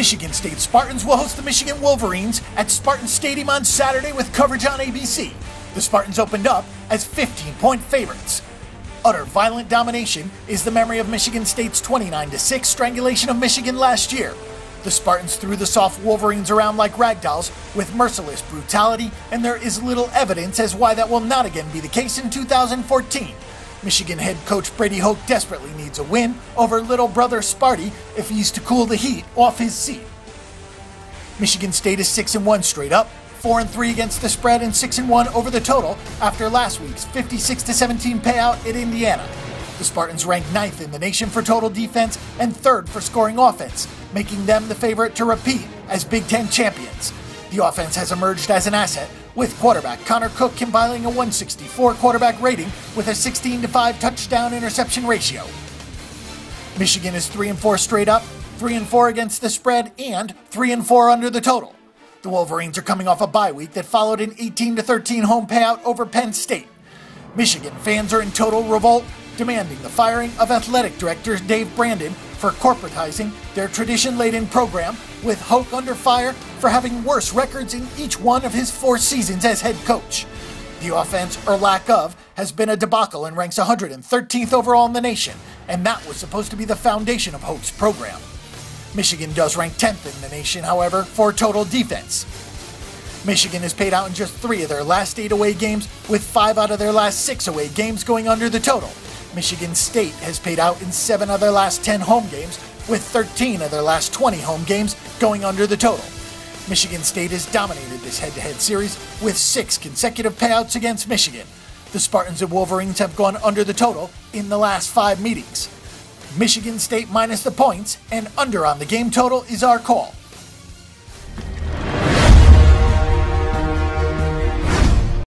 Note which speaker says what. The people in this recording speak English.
Speaker 1: Michigan State Spartans will host the Michigan Wolverines at Spartan Stadium on Saturday with coverage on ABC. The Spartans opened up as 15 point favorites. Utter violent domination is the memory of Michigan State's 29 6 strangulation of Michigan last year. The Spartans threw the soft Wolverines around like ragdolls with merciless brutality, and there is little evidence as why that will not again be the case in 2014. Michigan head coach Brady Hoke desperately needs a win over little brother Sparty if he's to cool the heat off his seat. Michigan State is 6 and 1 straight up, 4 and 3 against the spread and 6 and 1 over the total after last week's 56 to 17 payout at Indiana. The Spartans rank 9th in the nation for total defense and 3rd for scoring offense, making them the favorite to repeat as Big 10 champions. The offense has emerged as an asset with quarterback Connor Cook compiling a 164 quarterback rating with a 16 5 touchdown interception ratio. Michigan is 3 and 4 straight up, 3 and 4 against the spread, and 3 and 4 under the total. The Wolverines are coming off a bye week that followed an 18 13 home payout over Penn State. Michigan fans are in total revolt, demanding the firing of athletic director Dave Brandon for corporatizing their tradition laden program, with Hoke under fire for having worse records in each one of his four seasons as head coach. The offense, or lack of, has been a debacle and ranks 113th overall in the nation, and that was supposed to be the foundation of Hoke's program. Michigan does rank 10th in the nation, however, for total defense. Michigan has paid out in just three of their last eight away games, with five out of their last six away games going under the total, Michigan State has paid out in 7 of their last 10 home games, with 13 of their last 20 home games going under the total. Michigan State has dominated this head to head series with six consecutive payouts against Michigan. The Spartans and Wolverines have gone under the total in the last five meetings. Michigan State minus the points and under on the game total is our call.